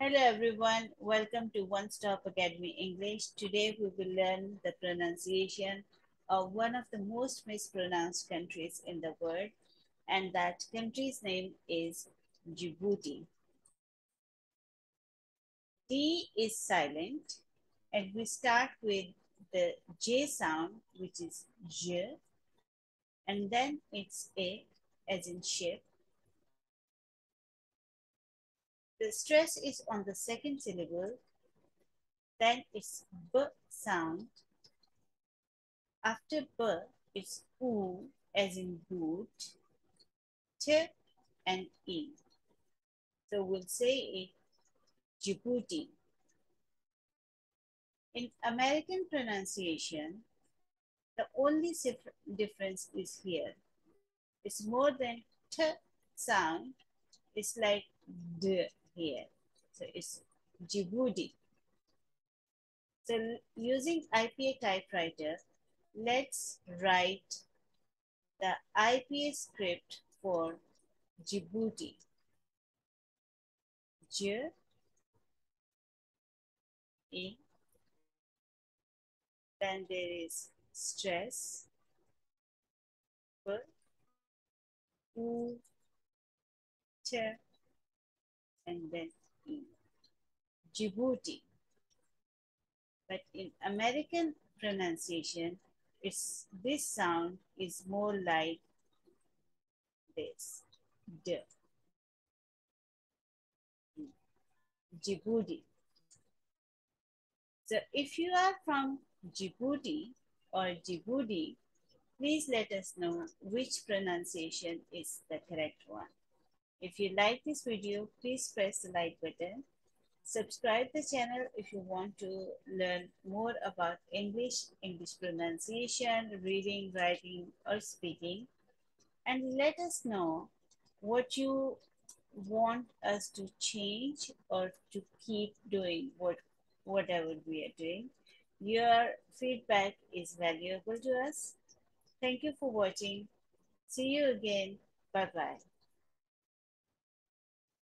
Hello everyone, welcome to Onestop Academy English. Today we will learn the pronunciation of one of the most mispronounced countries in the world and that country's name is Djibouti. D is silent and we start with the J sound which is J and then it's A as in ship the stress is on the second syllable, then it's B sound. After B, it's U as in boot, T and E. So we'll say it Djibouti. In American pronunciation, the only difference is here. It's more than T sound. It's like D here. So it's Djibouti. So using IPA typewriter, let's write the IPA script for Djibouti. J E then there is stress U Ch and then in Djibouti. But in American pronunciation, it's this sound is more like this, D. Djibouti. So if you are from Djibouti or Djibouti, please let us know which pronunciation is the correct one. If you like this video, please press the like button. Subscribe the channel if you want to learn more about English, English pronunciation, reading, writing, or speaking. And let us know what you want us to change or to keep doing what whatever we are doing. Your feedback is valuable to us. Thank you for watching. See you again. Bye-bye.